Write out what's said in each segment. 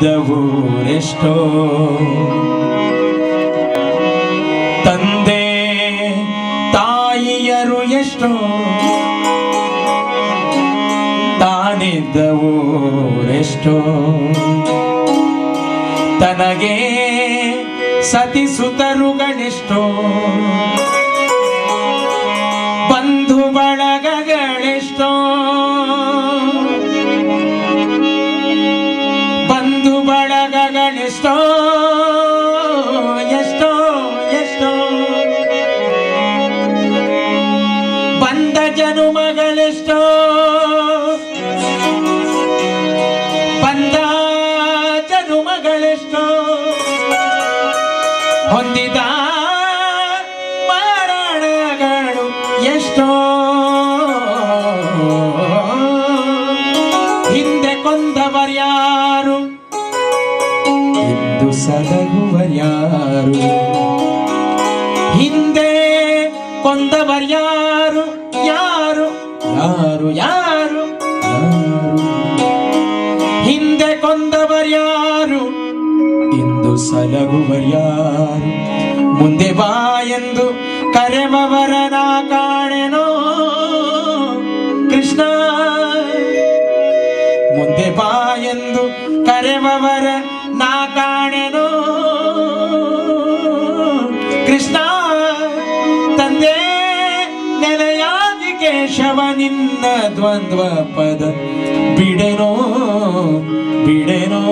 ತಾನಿದ್ದವು ಎಷ್ಟೋ. ತಂದೆ ತಾಯಿಯರು ಎಷ್ಟೋ. ತಾನಿದ್ದವು ಎಷ್ಟೋ. ತನಗೆ ಸತಿಸುತರುಗಳೆಷ್ಟೋ. ಹೊಂದಿದ ಮರಣಗಳು ಎಷ್ಟೋ. ಹಿಂದೆ ಕೊಂದವರ್ಯಾರು ಇಂದು ಸದಗುವರ್ಯಾರು ಹಿಂದೆ ಕೊಂದವರ್ಯಾರು ಯಾರು? ಯಾರು? ಯಾರು? ಹಿಂದೆ ಕೊಂದವರ್ಯಾರು ಇಂದು ಸಲಹುವರ್ಯಾರು ಮುಂದೆ ಬಾ ಎಂದು ಕರೆವವರನ ಕಾಣೆನೋ. ಕೃಷ್ಣ, ಮುಂದೆ ಬಾ ಎಂದು ಕರೆವವರ ನಾ ಕಾಣೆನೋ. ಕೃಷ್ಣ, ತಂದೆ ನೆಲೆಯಾದಿ ಕೇಶವ ನಿನ್ನ ದ್ವಂದ್ವ ಪದ ಬಿಡೆನೋ ಬಿಡೆನೋ.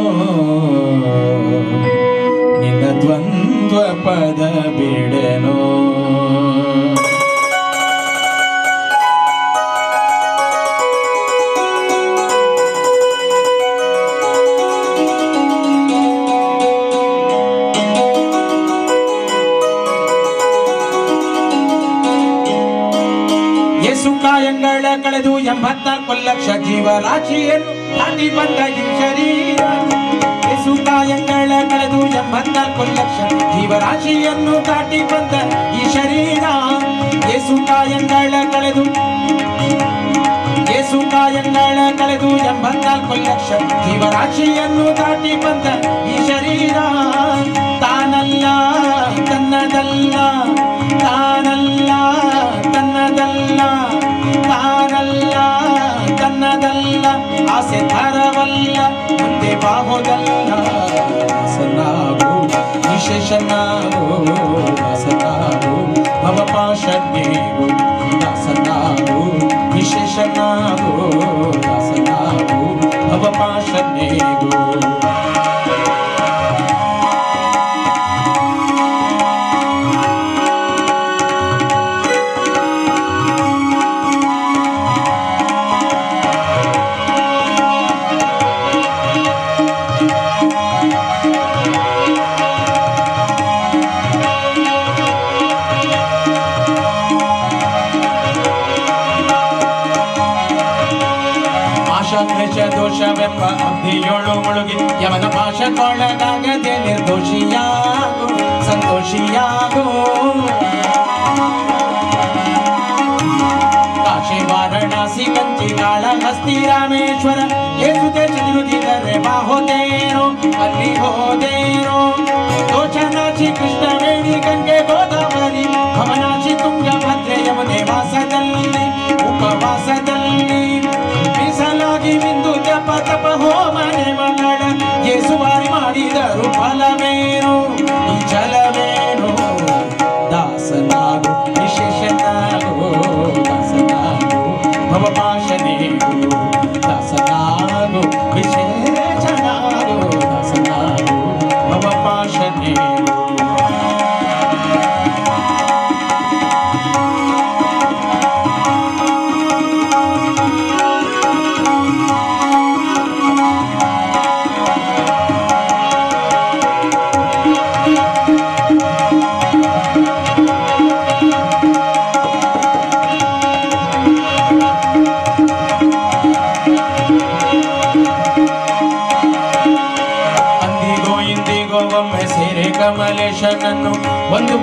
ಕಾಯಂಗಳ ಕಳೆದು ಎಂಬತ್ನಾಲ್ಕು ಲಕ್ಷ ಜೀವರಾಶಿಯನ್ನು ದಾಟಿ ಬಂದ ಈ ಶರೀರ. ಕಾಯಂಗಳ ಕಳೆದು ಎಂಬತ್ನಾಲ್ಕು ಲಕ್ಷ ಜೀವರಾಶಿಯನ್ನು ದಾಟಿ ಬಂದ ಈ ಶರೀರ. ಕಾಯಂಗಳ ಕಳೆದು ಕಾಯಂಗಳ ಕಳೆದು ಎಂಬತ್ನಾಲ್ಕು ಲಕ್ಷ ಜೀವರಾಶಿಯನ್ನು ದಾಟಿ ಬಂದ ಈ ಶರೀರ. ತಾನಲ್ಲ, ತನ್ನದಲ್ಲ. ತಾನಲ್ಲ ತನ್ನದಲ್ಲ ಆಸೆ ತರವಲ್ಲ ಮುಂದೆ ಬಾಹುದಲ್ಲ ದಾಸನಾಗು ವಿಶೇಷನಾಗು ದಾಸನಾಗು ಭವಪಾಶನ್ನೇಗು ದಾಸನಾಗು ವಿಶೇಷನಾಗು. ದೋಷವೆಂಬ ಅಗ್ನಿಯೋಳು ಮುಳುಗಿ ಯವನ ಪಾಶಕ್ಕೊಳಗಾಗದೆ ನಿರ್ದೋಷಿಯಾಗು ಸಂತೋಷಿಯಾಗು.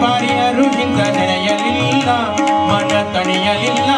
பாரி அருளிந்த நிலையலில்லா மன தனியலில்லா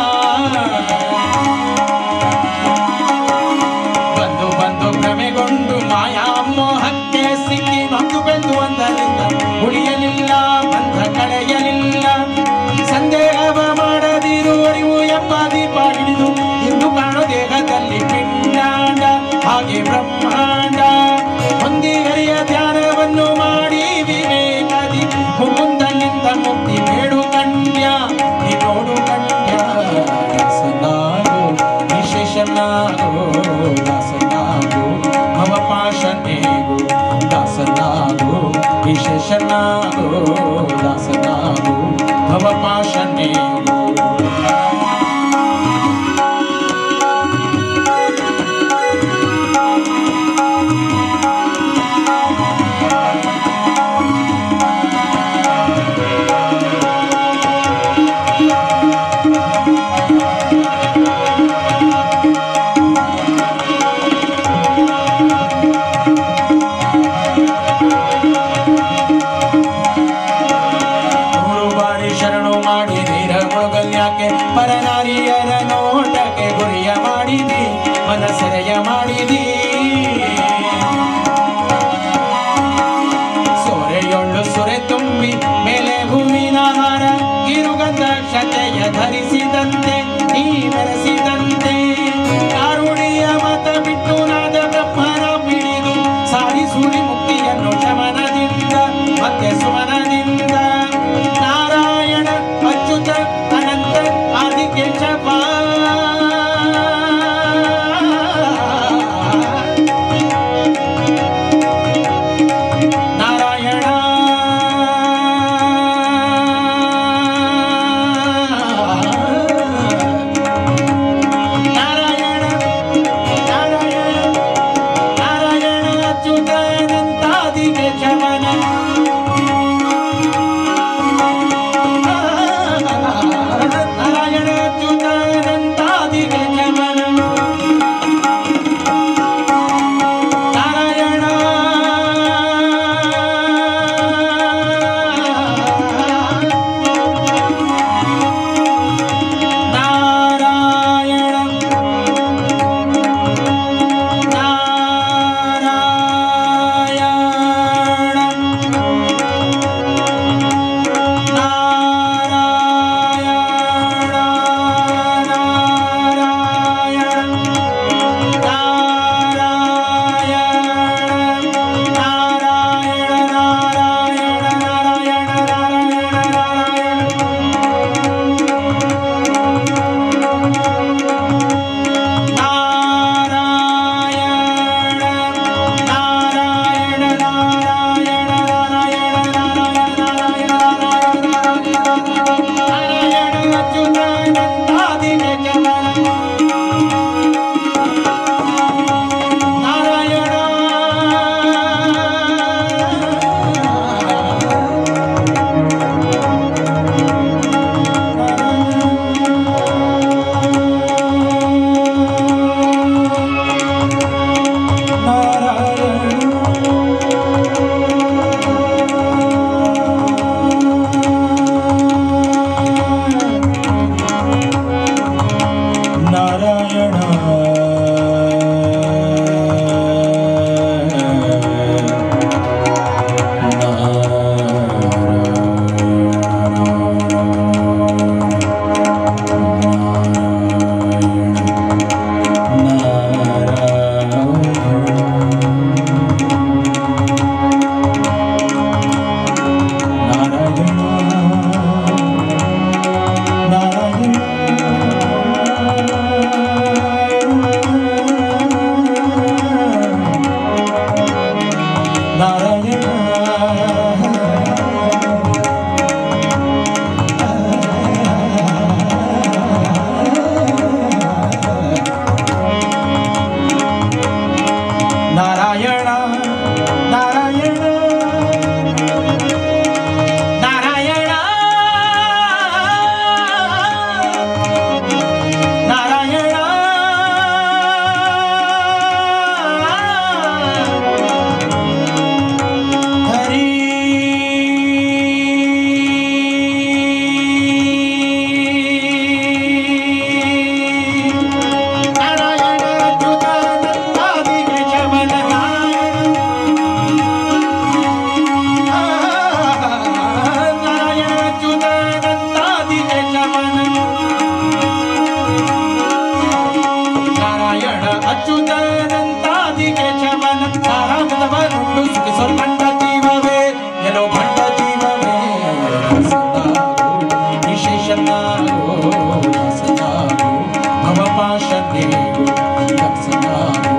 എനിക്ക് ദാസനാഥോ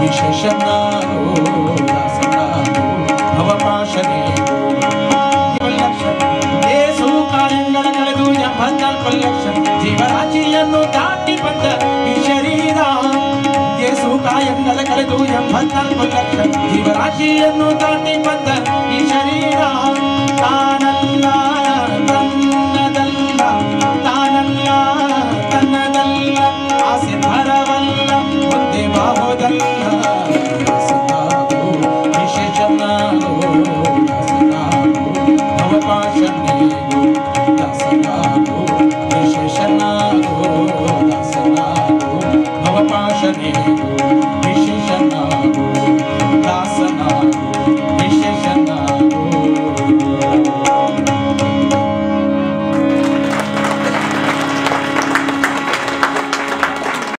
വിശേഷനാഥോ ദാസനാഥോ ഭവപാശനേ ಬಂದಲ್ ಕೊಲ್ಲಕ್ಷ ಜೀವರಾಶಿಯನ್ನು ದಾಟಿ ಬಂದ ಈ ಶರೀರ ಯೇಸು ಕಾಯಂಗಳ ಕಳೆದು ಎಂಬತ್ತಲ್ ಕೊಲ್ಲಕ್ಷ ಜೀವರಾಶಿಯನ್ನು ದಾಟಿ ಬಂದ ಈ ಶರೀರ ತಾನಲ್ಲ श